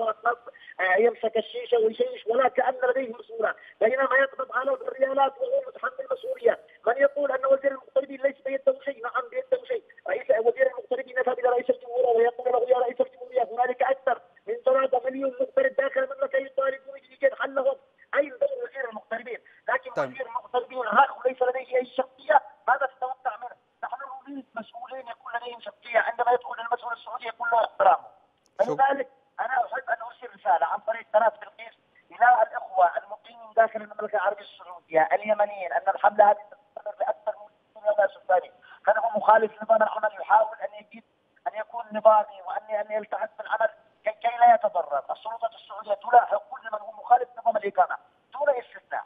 قهوات مصر آه، يمسك الشيشة ويشيش ولا كأن لديه مسؤوله بينما يقبض على الريالات وهو متحمل مسؤولية. من يقول ان وزير قرابه مليون مغترب داخل المملكه يطالبون بايجاد حل لهم اين دور وزير المغتربين؟ لكن طيب. وزير المغتربين راخ وليس لديه اي شخصيه ماذا تتوقع منه؟ نحن نريد مسؤولين يكون لديهم شخصيه عندما يدخل المسؤول السعودي يكون له احترامه فلذلك أنا احب ان ارسل رساله عن طريق قناه بلقيس إلى الاخوه المقيمين داخل المملكه العربيه السعوديه اليمنيين ان الحمله هذه تستمر لاكثر من 60 يوم ثاني فهو مخالف نظام العمل يحاول ان يجيب ان يكون نظامي وان ان يلتحق بالعمل كي كي لا يتضرر، السلطات السعوديه تلاحق كل من هو مخالف نظام الاقامه دون استثناء.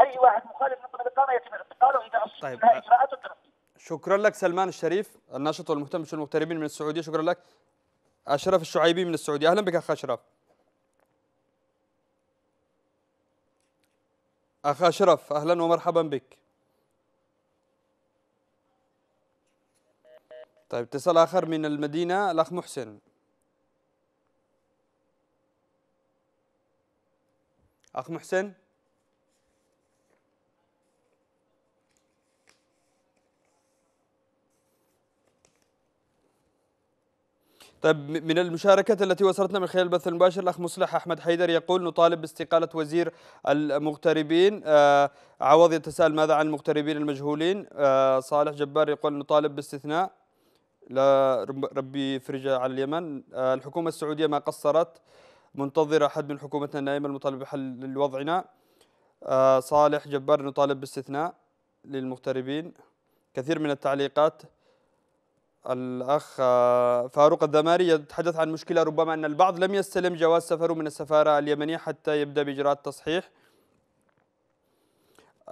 اي واحد مخالف نظام الاقامه يتم اعتقاله اذا اصدر طيب. منها اجراءات التنفيذ. شكرا لك سلمان الشريف الناشط والمهتم بشؤون المغتربين من السعودية. شكرا لك أشرف الشعيبي من السعودية. أهلا بك أخ أشرف. أخ أشرف أهلا ومرحبا بك. طيب اتصال آخر من المدينة الأخ محسن. أخ محسن؟ طيب من المشاركات التي وصلتنا من خلال البث المباشر الأخ مصلح أحمد حيدر يقول نطالب باستقالة وزير المغتربين. آه عوض يتساءل ماذا عن المغتربين المجهولين؟ آه صالح جبار يقول نطالب باستثناء. لا رب- ربي يفرجها على اليمن. آه الحكومة السعودية ما قصرت. منتظرة حد من حكومتنا النائمة المطالب بحل لوضعنا. آه صالح جبار نطالب باستثناء للمغتربين. كثير من التعليقات. الأخ فاروق الدماري يتحدث عن مشكلة ربما أن البعض لم يستلم جواز سفره من السفارة اليمنية حتى يبدأ بإجراءات تصحيح.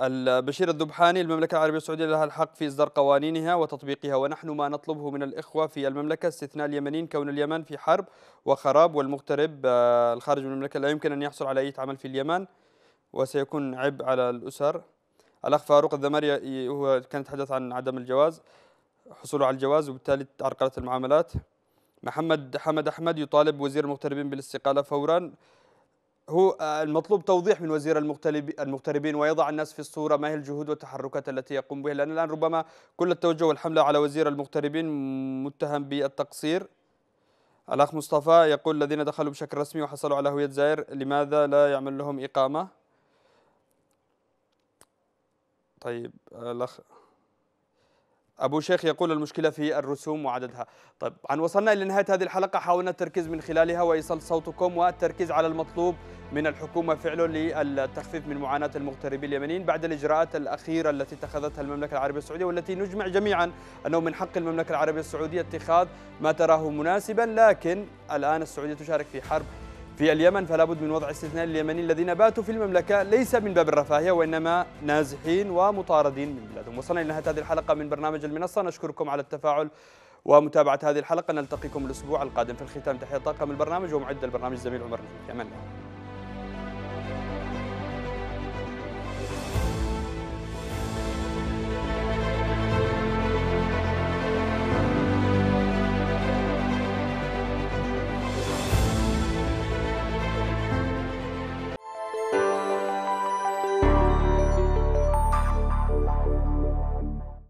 البشير الذبحاني المملكة العربية السعودية لها الحق في إصدار قوانينها وتطبيقها ونحن ما نطلبه من الإخوة في المملكة استثناء اليمنيين كون اليمن في حرب وخراب والمغترب آه، الخارج من المملكة لا يمكن أن يحصل على أي عمل في اليمن وسيكون عبء على الأسر. الأخ فاروق الدماري ي- هو كان يتحدث عن عدم الجواز. حصوله على الجواز وبالتالي تعرقلت المعاملات. محمد حمد أحمد يطالب وزير المغتربين بالاستقالة فورا. هو آه، المطلوب توضيح من وزير المغترب- المغتربين ويضع الناس في الصورة ما هي الجهود والتحركات التي يقوم بها. لأن الآن ربما كل التوجه والحملة على وزير المغتربين متهم بالتقصير. الأخ مصطفى يقول الذين دخلوا بشكل رسمي وحصلوا على هوية زائر لماذا لا يعمل لهم إقامة؟ طيب الأخ أبو شيخ يقول المشكلة في الرسوم وعددها. طيب عن وصلنا إلى نهاية هذه الحلقة. حاولنا التركيز من خلالها وإيصال صوتكم والتركيز على المطلوب من الحكومة فعله للتخفيف من معاناة المغتربين اليمنيين بعد الإجراءات الأخيرة التي اتخذتها المملكة العربية السعودية والتي نجمع جميعا أنه من حق المملكة العربية السعودية اتخاذ ما تراه مناسبا لكن الآن السعودية تشارك في حرب في اليمن فلا بد من وضع استثناء لليمنيين الذين باتوا في المملكة. ليس من باب الرفاهية وإنما نازحين ومطاردين من بلادهم. وصلنا إلى نهاية هذه الحلقة من برنامج المنصة. نشكركم على التفاعل ومتابعة هذه الحلقة. نلتقيكم الأسبوع القادم. في الختام تحية طاقم البرنامج ومعد البرنامج الزميل عمر في